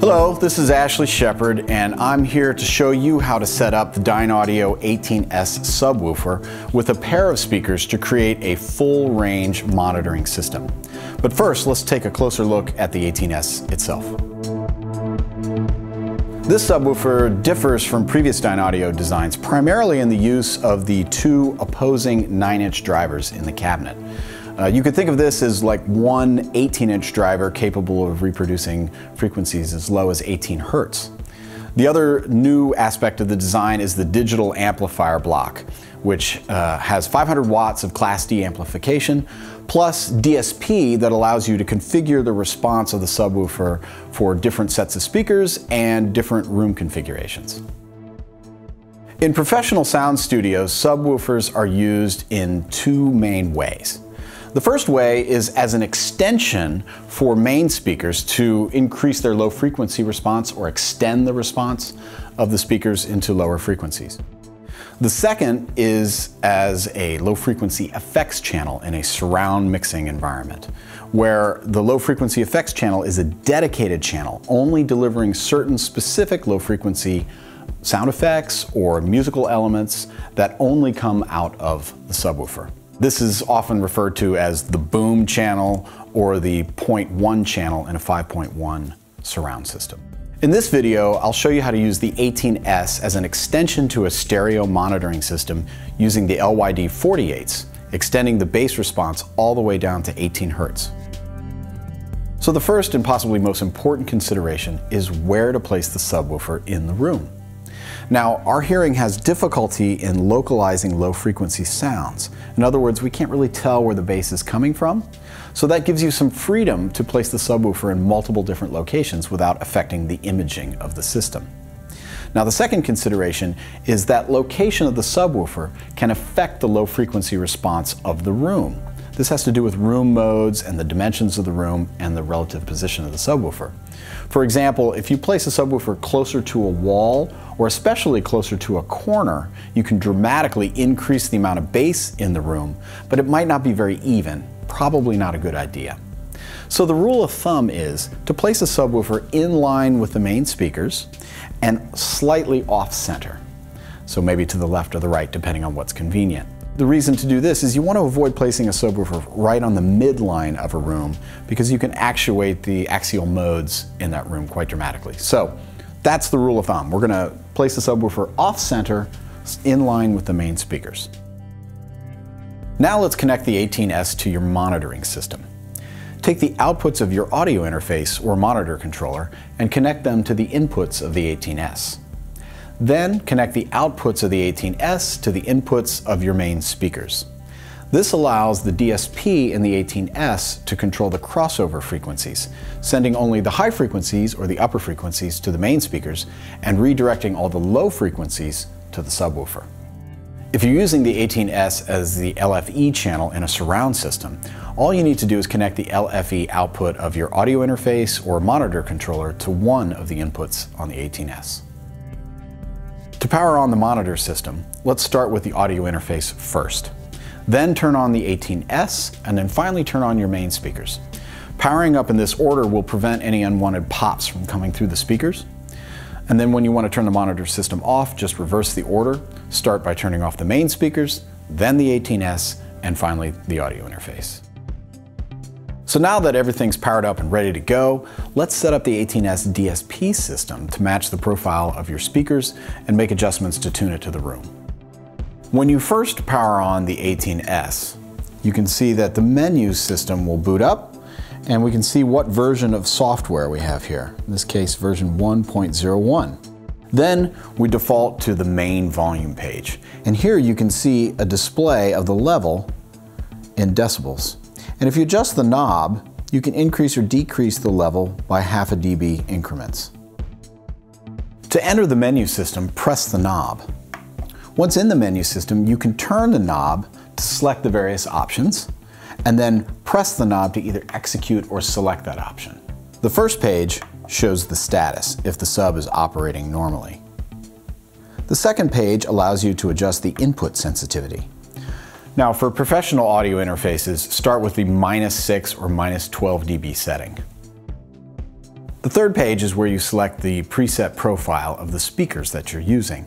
Hello, this is Ashley Sheppard, and I'm here to show you how to set up the Dynaudio 18S subwoofer with a pair of speakers to create a full range monitoring system. But first, let's take a closer look at the 18S itself. This subwoofer differs from previous Dynaudio designs primarily in the use of the two opposing 9-inch drivers in the cabinet. Uh, you could think of this as like one 18-inch driver capable of reproducing frequencies as low as 18 hertz. The other new aspect of the design is the digital amplifier block, which uh, has 500 watts of Class D amplification, plus DSP that allows you to configure the response of the subwoofer for different sets of speakers and different room configurations. In professional sound studios, subwoofers are used in two main ways. The first way is as an extension for main speakers to increase their low frequency response or extend the response of the speakers into lower frequencies. The second is as a low frequency effects channel in a surround mixing environment, where the low frequency effects channel is a dedicated channel, only delivering certain specific low frequency sound effects or musical elements that only come out of the subwoofer. This is often referred to as the boom channel or the 0.1 channel in a 5.1 surround system. In this video, I'll show you how to use the 18S as an extension to a stereo monitoring system using the LYD 48s, extending the bass response all the way down to 18 Hertz. So the first and possibly most important consideration is where to place the subwoofer in the room. Now, our hearing has difficulty in localizing low frequency sounds. In other words, we can't really tell where the bass is coming from. So that gives you some freedom to place the subwoofer in multiple different locations without affecting the imaging of the system. Now the second consideration is that location of the subwoofer can affect the low frequency response of the room. This has to do with room modes and the dimensions of the room and the relative position of the subwoofer. For example, if you place a subwoofer closer to a wall or especially closer to a corner, you can dramatically increase the amount of bass in the room, but it might not be very even, probably not a good idea. So the rule of thumb is to place a subwoofer in line with the main speakers and slightly off center. So maybe to the left or the right, depending on what's convenient. The reason to do this is you want to avoid placing a subwoofer right on the midline of a room because you can actuate the axial modes in that room quite dramatically. So that's the rule of thumb. We're going to place the subwoofer off center in line with the main speakers. Now let's connect the 18S to your monitoring system. Take the outputs of your audio interface or monitor controller and connect them to the inputs of the 18S. Then connect the outputs of the 18S to the inputs of your main speakers. This allows the DSP in the 18S to control the crossover frequencies, sending only the high frequencies or the upper frequencies to the main speakers and redirecting all the low frequencies to the subwoofer. If you're using the 18S as the LFE channel in a surround system, all you need to do is connect the LFE output of your audio interface or monitor controller to one of the inputs on the 18S. To power on the monitor system, let's start with the audio interface first. Then turn on the 18S, and then finally turn on your main speakers. Powering up in this order will prevent any unwanted pops from coming through the speakers. And then when you want to turn the monitor system off, just reverse the order. Start by turning off the main speakers, then the 18S, and finally the audio interface. So now that everything's powered up and ready to go, let's set up the 18S DSP system to match the profile of your speakers and make adjustments to tune it to the room. When you first power on the 18S, you can see that the menu system will boot up and we can see what version of software we have here. In this case, version 1.01. Then we default to the main volume page. And here you can see a display of the level in decibels. And if you adjust the knob, you can increase or decrease the level by half a dB increments. To enter the menu system, press the knob. Once in the menu system, you can turn the knob to select the various options, and then press the knob to either execute or select that option. The first page shows the status, if the sub is operating normally. The second page allows you to adjust the input sensitivity. Now for professional audio interfaces, start with the minus 6 or minus 12 dB setting. The third page is where you select the preset profile of the speakers that you're using.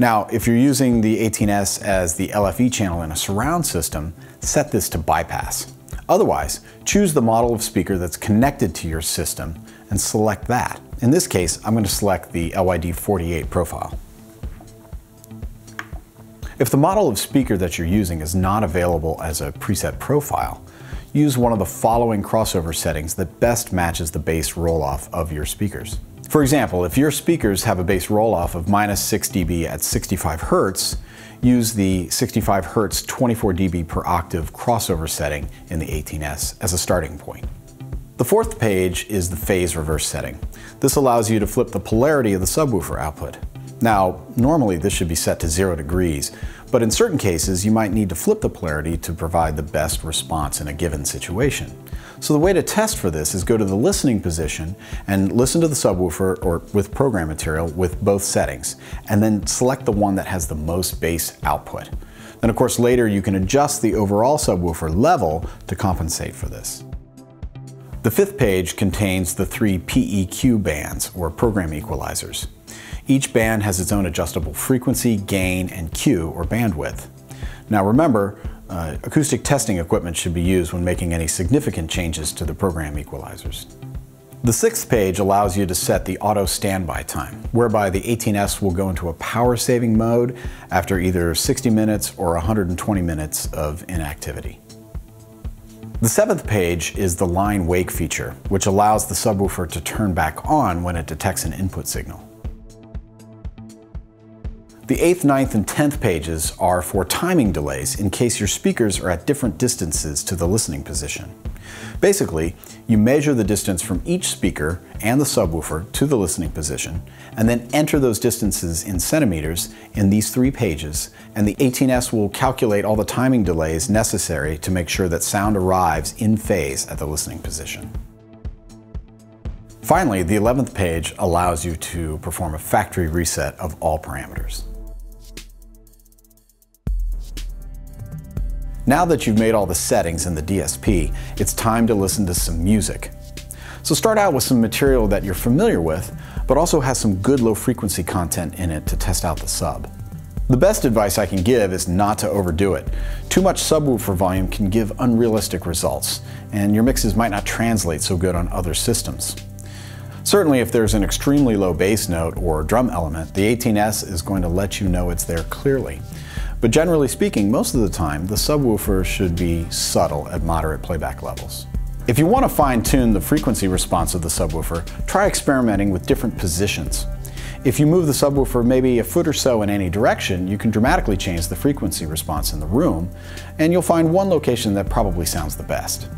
Now, if you're using the 18S as the LFE channel in a surround system, set this to bypass. Otherwise, choose the model of speaker that's connected to your system and select that. In this case, I'm going to select the LYD48 profile. If the model of speaker that you're using is not available as a preset profile, use one of the following crossover settings that best matches the bass roll-off of your speakers. For example, if your speakers have a bass roll-off of minus 6 dB at 65 Hz, use the 65 Hz 24 dB per octave crossover setting in the 18S as a starting point. The fourth page is the phase reverse setting. This allows you to flip the polarity of the subwoofer output. Now, normally this should be set to zero degrees, but in certain cases you might need to flip the polarity to provide the best response in a given situation. So the way to test for this is go to the listening position and listen to the subwoofer or with program material with both settings, and then select the one that has the most bass output. Then of course later you can adjust the overall subwoofer level to compensate for this. The fifth page contains the three PEQ bands, or program equalizers. Each band has its own adjustable frequency, gain, and Q, or bandwidth. Now remember, uh, acoustic testing equipment should be used when making any significant changes to the program equalizers. The sixth page allows you to set the auto standby time, whereby the 18S will go into a power saving mode after either 60 minutes or 120 minutes of inactivity. The seventh page is the line wake feature, which allows the subwoofer to turn back on when it detects an input signal. The 8th, 9th, and 10th pages are for timing delays in case your speakers are at different distances to the listening position. Basically, you measure the distance from each speaker and the subwoofer to the listening position, and then enter those distances in centimeters in these three pages, and the 18S will calculate all the timing delays necessary to make sure that sound arrives in phase at the listening position. Finally, the 11th page allows you to perform a factory reset of all parameters. Now that you've made all the settings in the DSP, it's time to listen to some music. So start out with some material that you're familiar with, but also has some good low frequency content in it to test out the sub. The best advice I can give is not to overdo it. Too much subwoofer volume can give unrealistic results, and your mixes might not translate so good on other systems. Certainly if there's an extremely low bass note or drum element, the 18S is going to let you know it's there clearly. But generally speaking, most of the time, the subwoofer should be subtle at moderate playback levels. If you want to fine-tune the frequency response of the subwoofer, try experimenting with different positions. If you move the subwoofer maybe a foot or so in any direction, you can dramatically change the frequency response in the room, and you'll find one location that probably sounds the best.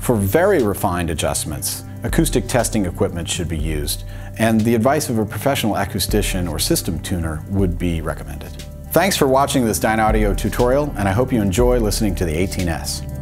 For very refined adjustments, acoustic testing equipment should be used, and the advice of a professional acoustician or system tuner would be recommended. Thanks for watching this Dynaudio tutorial, and I hope you enjoy listening to the 18S.